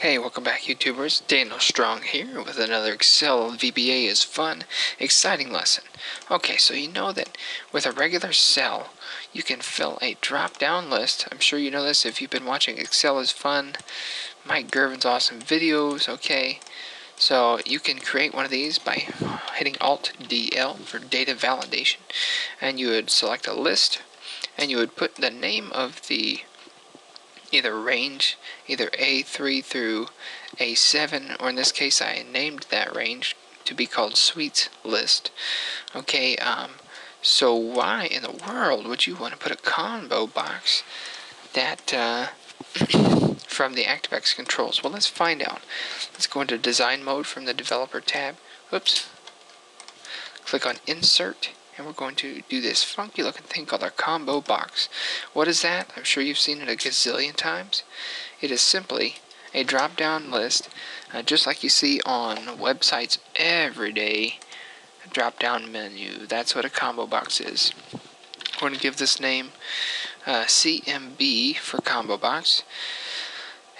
Hey, welcome back YouTubers. Daniel Strong here with another Excel VBA is fun, exciting lesson. Okay, so you know that with a regular cell, you can fill a drop-down list. I'm sure you know this if you've been watching Excel is fun, Mike Girvin's awesome videos, okay? So you can create one of these by hitting Alt-DL for data validation. And you would select a list, and you would put the name of the either range, either A3 through A7, or in this case I named that range to be called Sweets List. Okay, um, so why in the world would you want to put a combo box that uh, from the ActiveX controls? Well, let's find out. Let's go into Design Mode from the Developer tab. Oops. Click on Insert and we're going to do this funky looking thing called our combo box. What is that? I'm sure you've seen it a gazillion times. It is simply a drop down list, uh, just like you see on websites every day. Drop down menu. That's what a combo box is. We're going to give this name uh, CMB for combo box.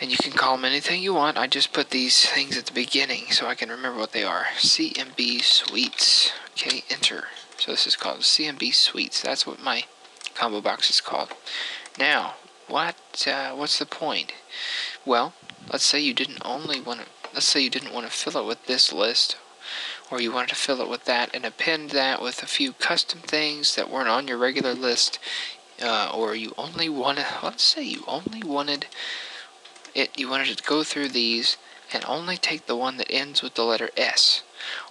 And you can call them anything you want. I just put these things at the beginning so I can remember what they are. CMB Sweets. Okay, enter. So this is called CMB Sweets. That's what my combo box is called. Now, what uh, what's the point? Well, let's say you didn't only want to let's say you didn't want to fill it with this list or you wanted to fill it with that and append that with a few custom things that weren't on your regular list uh, or you only wanted let's say you only wanted it you wanted to go through these and only take the one that ends with the letter S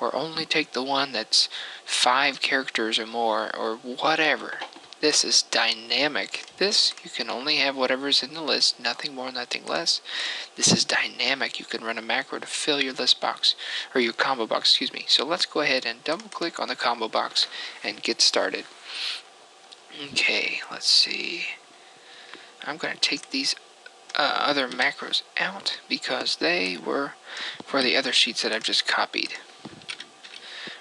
or only take the one that's five characters or more, or whatever. This is dynamic. This, you can only have whatever's in the list, nothing more, nothing less. This is dynamic. You can run a macro to fill your list box, or your combo box, excuse me. So let's go ahead and double click on the combo box and get started. Okay, let's see. I'm going to take these uh, other macros out because they were for the other sheets that I've just copied.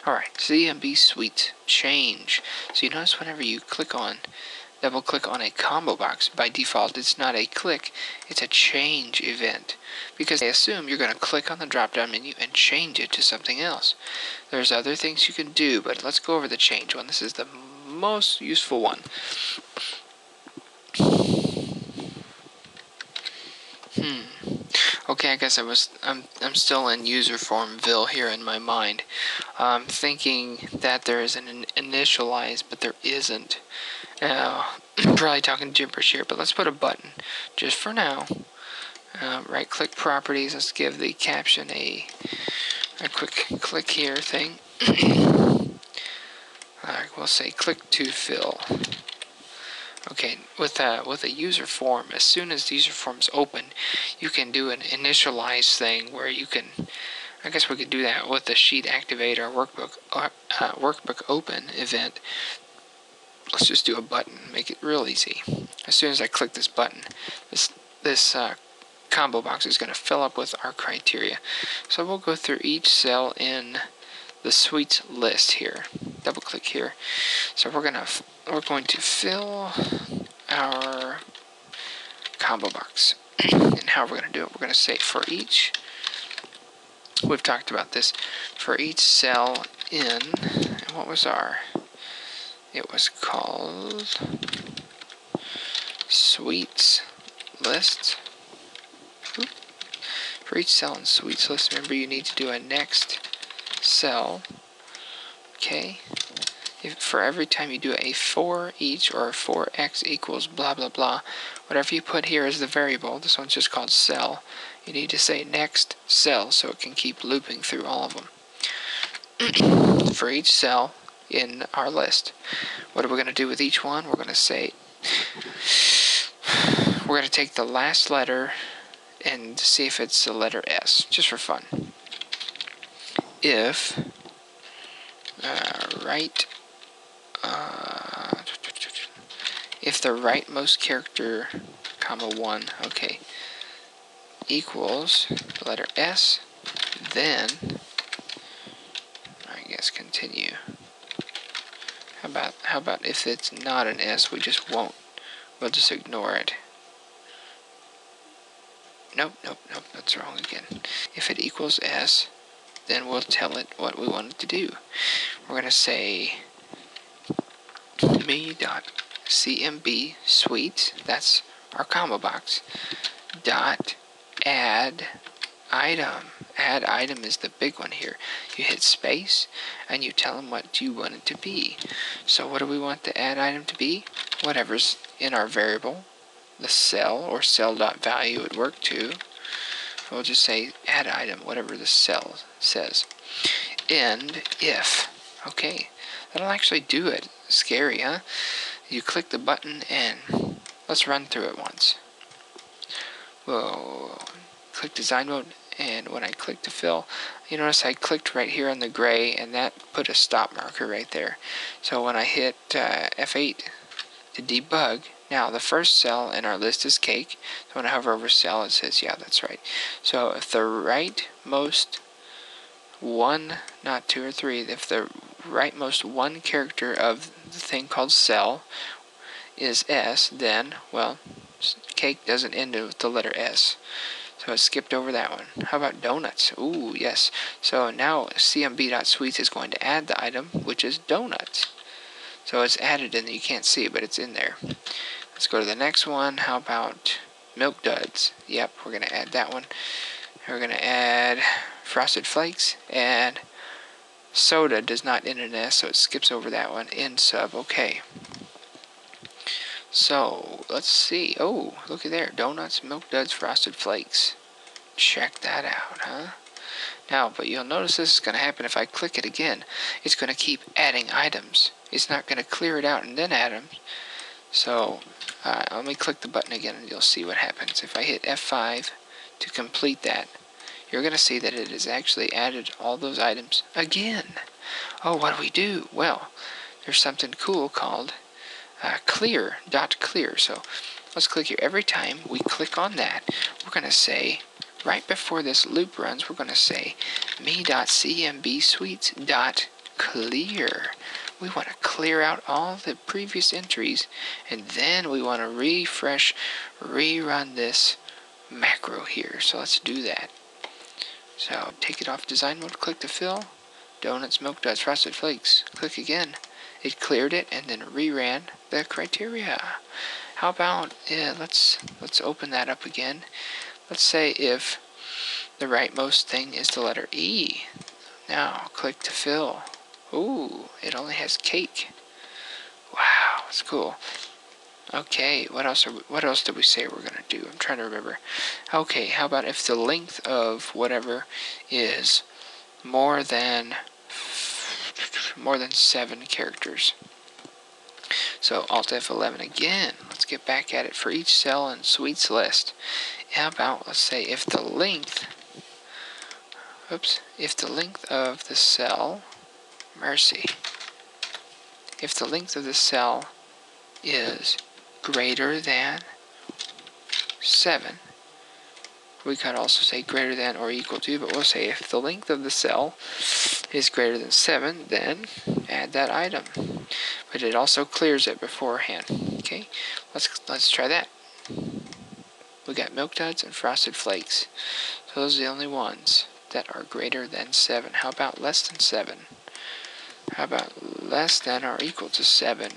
Alright, CMB Sweet change. So you notice whenever you click on, double click on a combo box, by default it's not a click, it's a change event. Because I assume you're going to click on the drop down menu and change it to something else. There's other things you can do, but let's go over the change one. This is the most useful one. Hmm. Okay, I guess I was. I'm. I'm still in user formville here in my mind, thinking that there is an initialize, but there isn't. Uh, probably talking gibberish here, but let's put a button just for now. Uh, right-click properties. Let's give the caption a a quick click here thing. Alright, we'll say click to fill. Okay, with a, with a user form, as soon as the user form is open, you can do an initialize thing where you can, I guess we could do that with the sheet activate or workbook, uh, uh, workbook open event. Let's just do a button, make it real easy. As soon as I click this button, this, this uh, combo box is going to fill up with our criteria. So we'll go through each cell in the sweets list here. Double click here. So we're gonna we're going to fill our combo box. and how we're gonna do it, we're gonna say for each. We've talked about this for each cell in. And what was our? It was called sweets list. For each cell in sweets list, remember you need to do a next cell, okay, if for every time you do a for each or for x equals blah blah blah, whatever you put here is the variable, this one's just called cell, you need to say next cell so it can keep looping through all of them. for each cell in our list. What are we going to do with each one? We're going to say, we're going to take the last letter and see if it's the letter S, just for fun if uh, right uh, if the rightmost character comma 1 okay equals the letter S then I guess continue how about how about if it's not an S we just won't we'll just ignore it nope, nope, nope, that's wrong again. If it equals S, then we'll tell it what we want it to do. We're going to say me dot cmb sweet, that's our combo box, dot add item. Add item is the big one here. You hit space and you tell them what you want it to be. So what do we want the add item to be? Whatever's in our variable. The cell or cell dot value would work too. We'll just say add item, whatever the cell says. End if. Okay, that'll actually do it. Scary, huh? You click the button and let's run through it once. We'll click design mode and when I click to fill you notice I clicked right here on the gray and that put a stop marker right there so when I hit uh, F8 to debug now the first cell in our list is cake so when I hover over cell it says yeah that's right so if the rightmost one not two or three if the rightmost one character of the thing called cell is S then well cake doesn't end with the letter S so I skipped over that one. How about donuts? Ooh, yes. So now cmb.sweets is going to add the item, which is donuts. So it's added in and you can't see but it's in there. Let's go to the next one. How about milk duds? Yep, we're going to add that one. We're going to add frosted flakes and soda does not end in S, so it skips over that one. In sub, okay. So, let's see. Oh, look at there. Donuts, Milk Duds, Frosted Flakes. Check that out, huh? Now, but you'll notice this is going to happen if I click it again. It's going to keep adding items. It's not going to clear it out and then add them. So, uh, let me click the button again and you'll see what happens. If I hit F5 to complete that, you're going to see that it has actually added all those items again. Oh, what do we do? Well, there's something cool called uh, clear dot clear. So let's click here. Every time we click on that, we're going to say right before this loop runs, we're going to say me.cmbsweets.clear. We want to clear out all the previous entries and then we want to refresh, rerun this macro here. So let's do that. So take it off design mode, click to fill, donuts, milk duds, frosted flakes. Click again. It cleared it and then reran the criteria. How about yeah, let's let's open that up again. Let's say if the rightmost thing is the letter E. Now click to fill. Ooh, it only has cake. Wow, it's cool. Okay, what else? Are we, what else did we say we're gonna do? I'm trying to remember. Okay, how about if the length of whatever is more than more than seven characters. So Alt F11 again. Let's get back at it for each cell in Sweets list. How about, let's say, if the length, oops, if the length of the cell, mercy, if the length of the cell is greater than 7, we could also say greater than or equal to, but we'll say if the length of the cell is greater than 7, then add that item. But it also clears it beforehand. Okay, let's let's try that. We got milk duds and frosted flakes. So those are the only ones that are greater than 7. How about less than 7? How about less than or equal to 7?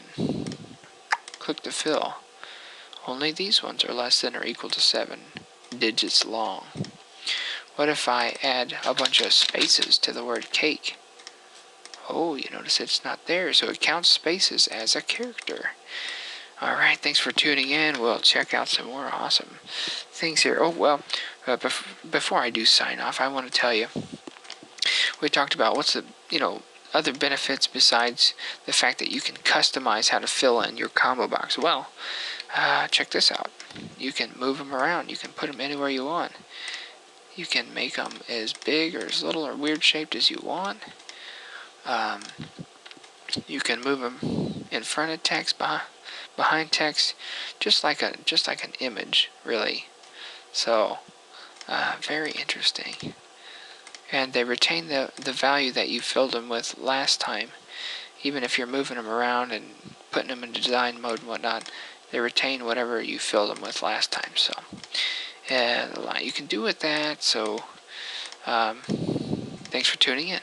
Click to fill. Only these ones are less than or equal to 7 digits long. What if I add a bunch of spaces to the word cake? Oh, you notice it's not there, so it counts spaces as a character. Alright, thanks for tuning in. We'll check out some more awesome things here. Oh, well, uh, bef before I do sign off, I want to tell you, we talked about what's the, you know, other benefits besides the fact that you can customize how to fill in your combo box. Well, uh, check this out. You can move them around. You can put them anywhere you want. You can make them as big or as little or weird shaped as you want. Um, you can move them in front of text, behind text, just like a just like an image, really. So, uh, very interesting. And they retain the the value that you filled them with last time, even if you're moving them around and putting them in design mode and whatnot they retain whatever you filled them with last time. So and a lot you can do with that. So, um, thanks for tuning in.